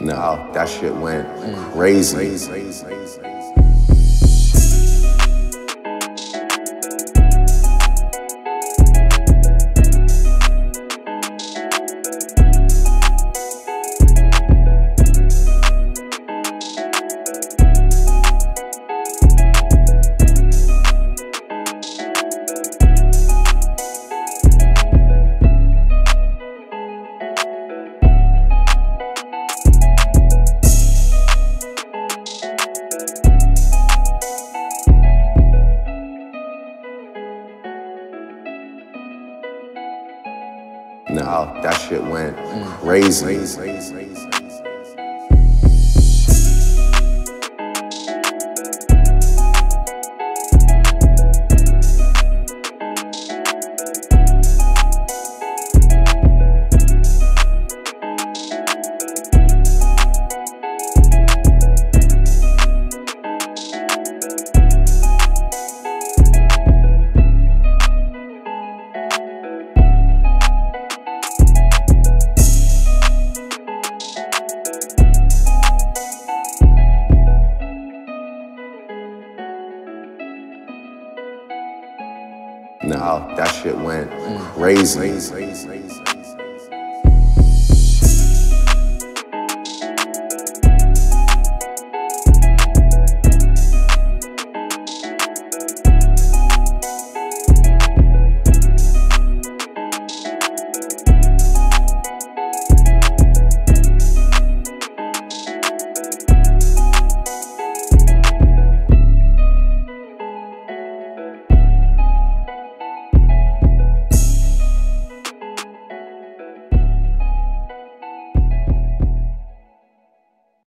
No, that shit went crazy. No, that shit went crazy. No, that shit went crazy.